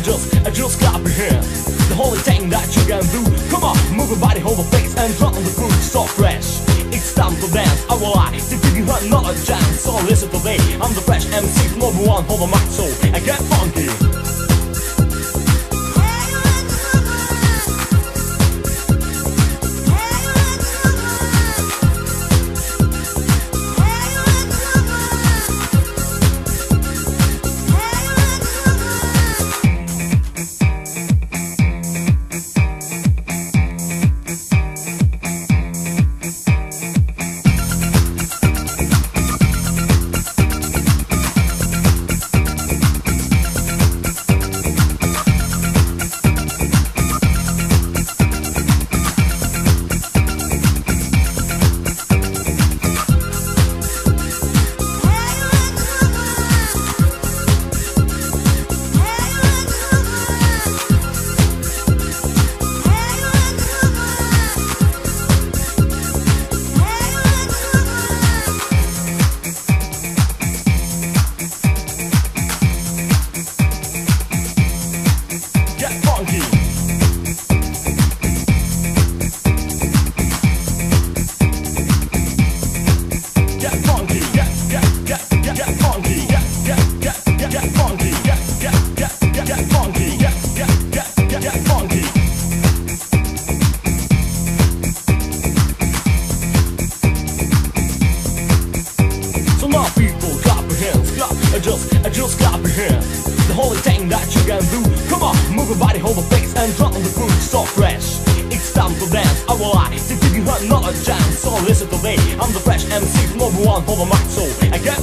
just, I just clap your hands. The only thing that you can do. Come on, move your body, hold the face, and drop on the groove. So fresh. It's time to dance. I will lie to give you another chance. So listen today. I'm the fresh MC, number one for the mic, so I get funky. Uh, just, uh, just hands. The only thing that you can do, come on, move your body, hold the face, and drop on the groove, so fresh. It's time to dance, I will lie to give you another chance. So listen today, I'm the fresh MC, number one for the mic, so I get